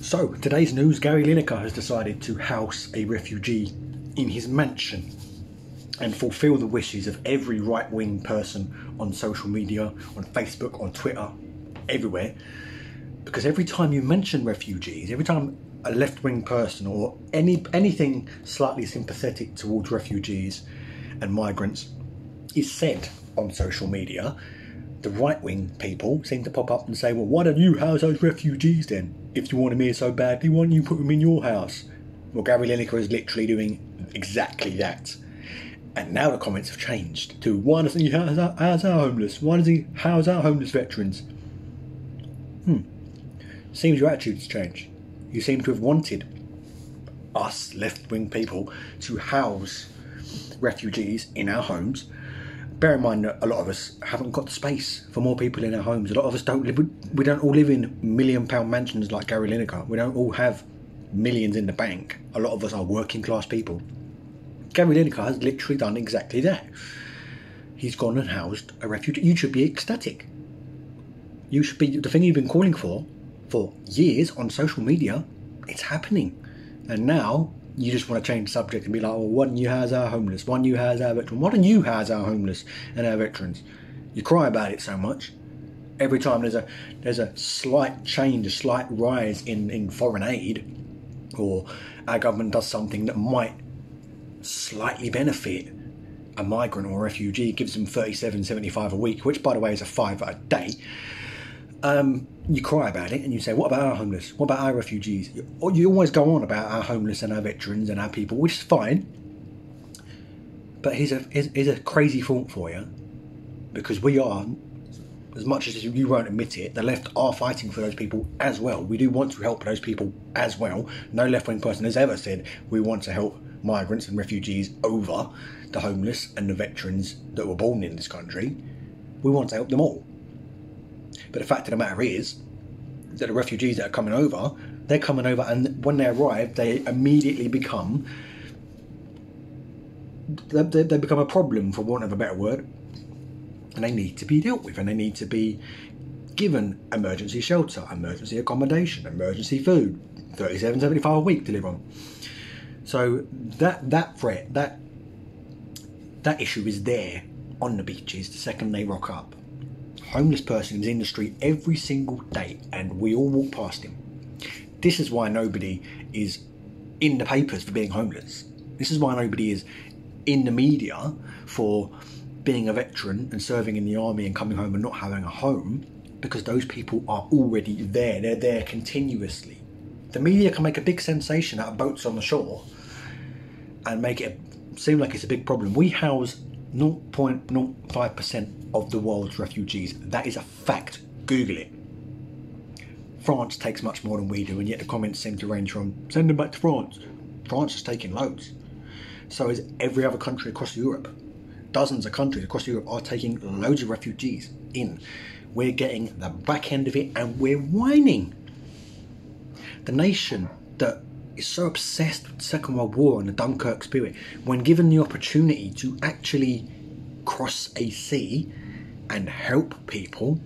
So, today's news Gary Lineker has decided to house a refugee in his mansion and fulfill the wishes of every right wing person on social media, on Facebook, on Twitter, everywhere. Because every time you mention refugees, every time a left wing person or any anything slightly sympathetic towards refugees and migrants is said on social media, the right wing people seem to pop up and say, Well, why don't you house those refugees then? If you want them here so badly, why don't you put them in your house? Well, Gary Lineker is literally doing exactly that. And now the comments have changed to why doesn't he house our, house our homeless? Why does he house our homeless veterans? Hmm. Seems your attitude's changed. You seem to have wanted us left wing people to house refugees in our homes. Bear in mind that a lot of us haven't got the space for more people in our homes. A lot of us don't live. We don't all live in million pound mansions like Gary Lineker. We don't all have millions in the bank. A lot of us are working class people. Gary Lineker has literally done exactly that. He's gone and housed a refugee. You should be ecstatic. You should be the thing you've been calling for for years on social media. It's happening, and now you just want to change the subject and be like, "Well, don't you house our homeless? Don't you house our veterans? Why don't you house our homeless and our veterans?" You cry about it so much. Every time there's a there's a slight change, a slight rise in, in foreign aid, or our government does something that might slightly benefit a migrant or a refugee, gives them 37.75 a week, which by the way is a five a day. Um, you cry about it and you say, What about our homeless? What about our refugees? You, you always go on about our homeless and our veterans and our people, which is fine. But here's a, here's, here's a crazy thought for you because we are, as much as you won't admit it, the left are fighting for those people as well. We do want to help those people as well. No left wing person has ever said we want to help migrants and refugees over the homeless and the veterans that were born in this country. We want to help them all. But the fact of the matter is that the refugees that are coming over, they're coming over, and when they arrive, they immediately become they, they become a problem, for want of a better word, and they need to be dealt with, and they need to be given emergency shelter, emergency accommodation, emergency food, thirty-seven seventy-five a week to live on. So that that threat, that that issue is there on the beaches the second they rock up homeless person is in the street every single day and we all walk past him. This is why nobody is in the papers for being homeless. This is why nobody is in the media for being a veteran and serving in the army and coming home and not having a home because those people are already there. They're there continuously. The media can make a big sensation out of boats on the shore and make it seem like it's a big problem. We house 0.05% of the world's refugees. That is a fact. Google it. France takes much more than we do, and yet the comments seem to range from send them back to France. France is taking loads. So is every other country across Europe. Dozens of countries across Europe are taking loads of refugees in. We're getting the back end of it and we're whining. The nation that is so obsessed with the Second World War and the Dunkirk spirit, when given the opportunity to actually cross a sea and help people,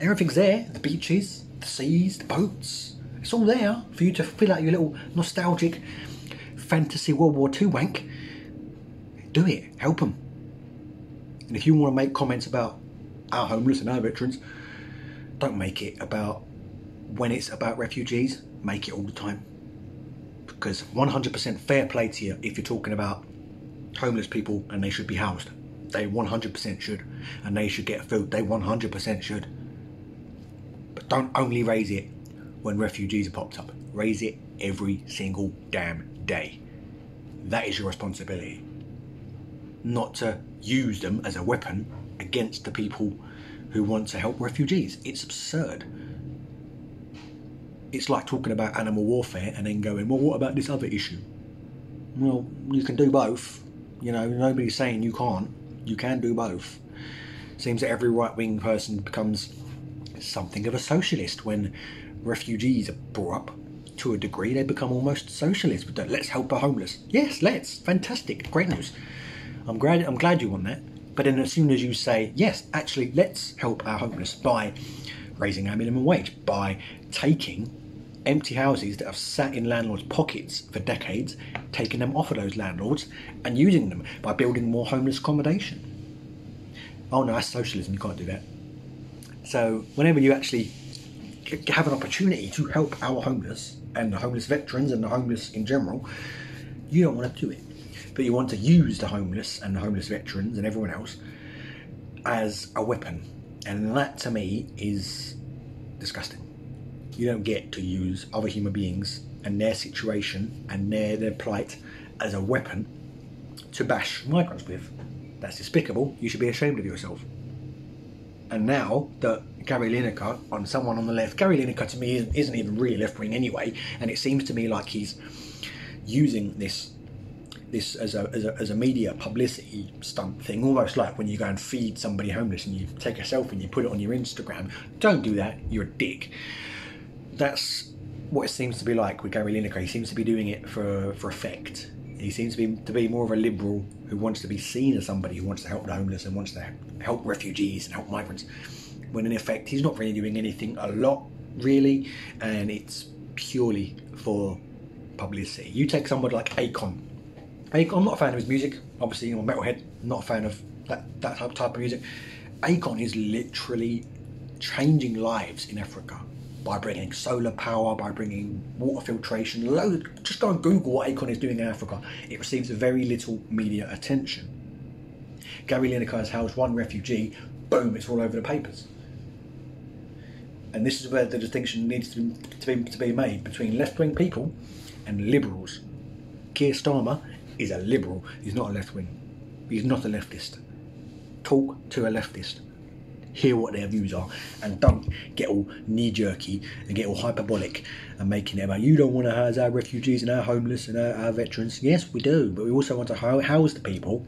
everything's there the beaches, the seas, the boats. It's all there for you to fill out your little nostalgic fantasy World War II wank. Do it, help them. And if you want to make comments about our homeless and our veterans, don't make it about when it's about refugees, make it all the time. Because 100% fair play to you if you're talking about homeless people and they should be housed. They 100% should. And they should get food. They 100% should. But don't only raise it when refugees are popped up. Raise it every single damn day. That is your responsibility. Not to use them as a weapon against the people who want to help refugees. It's absurd. It's like talking about animal warfare and then going, well, what about this other issue? Well, you can do both. You know, nobody's saying you can't. You can do both. Seems that every right wing person becomes something of a socialist when refugees are brought up to a degree. They become almost socialist. Let's help the homeless. Yes, let's. Fantastic. Great news. I'm glad. I'm glad you want that. But then, as soon as you say yes, actually, let's help our homeless by raising our minimum wage, by taking empty houses that have sat in landlords' pockets for decades, taking them off of those landlords and using them by building more homeless accommodation. Oh no, that's socialism, you can't do that. So, whenever you actually have an opportunity to help our homeless and the homeless veterans and the homeless in general, you don't want to do it. But you want to use the homeless and the homeless veterans and everyone else as a weapon. And that to me is disgusting. You don't get to use other human beings and their situation and their, their plight as a weapon to bash migrants with. That's despicable. You should be ashamed of yourself. And now that Gary Lineker on someone on the left, Gary Lineker to me isn't, even really left wing anyway, and it seems to me like he's using this this as a, as a, as a media publicity stunt thing, almost like when you go and feed somebody homeless and you take a selfie and you put it on your Instagram. Don't do that, you're a dick. That's what it seems to be like with Gary Lineker. He seems to be doing it for, for effect. He seems to be to be more of a liberal who wants to be seen as somebody who wants to help the homeless and wants to help refugees and help migrants. When in effect, he's not really doing anything a lot, really, and it's purely for publicity. You take somebody like Akon, I'm not a fan of his music. Obviously, I'm a metalhead. Not a fan of that, that type of music. Akon is literally changing lives in Africa by bringing solar power, by bringing water filtration. Load, just go and Google what Akon is doing in Africa. It receives very little media attention. Gary Lineker has housed one refugee. Boom! It's all over the papers. And this is where the distinction needs to be, to be, to be made between left-wing people and liberals. Keir Starmer is a liberal. He's not a left wing. He's not a leftist. Talk to a leftist. Hear what their views are, and don't get all knee jerky and get all hyperbolic and making it about you don't want to house our refugees and our homeless and our, our veterans. Yes, we do, but we also want to house the people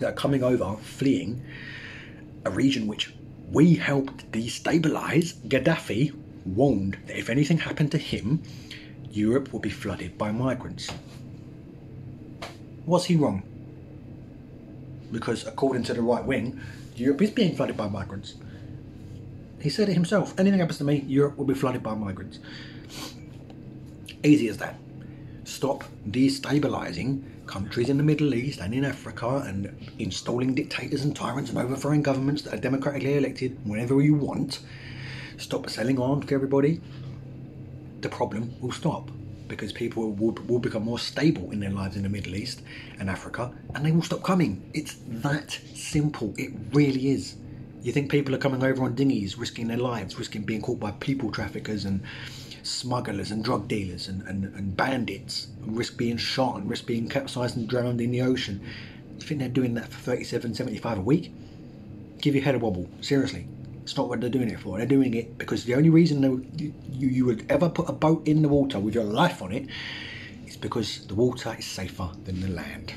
that are coming over, fleeing a region which we helped destabilize. Gaddafi warned that if anything happened to him, Europe would be flooded by migrants. Was he wrong? Because according to the right wing, Europe is being flooded by migrants. He said it himself. Anything happens to me, Europe will be flooded by migrants. Easy as that. Stop destabilizing countries in the Middle East and in Africa and installing dictators and tyrants and overthrowing governments that are democratically elected whenever you want. Stop selling arms to everybody. The problem will stop because people will, will become more stable in their lives in the Middle East and Africa and they will stop coming. It's that simple. It really is. You think people are coming over on dinghies, risking their lives, risking being caught by people traffickers and smugglers and drug dealers and, and, and bandits, and risk being shot and risk being capsized and drowned in the ocean. You think they're doing that for 37.75 a week? Give your head a wobble, seriously. It's not what they're doing it for. They're doing it because the only reason you, you would ever put a boat in the water with your life on it is because the water is safer than the land.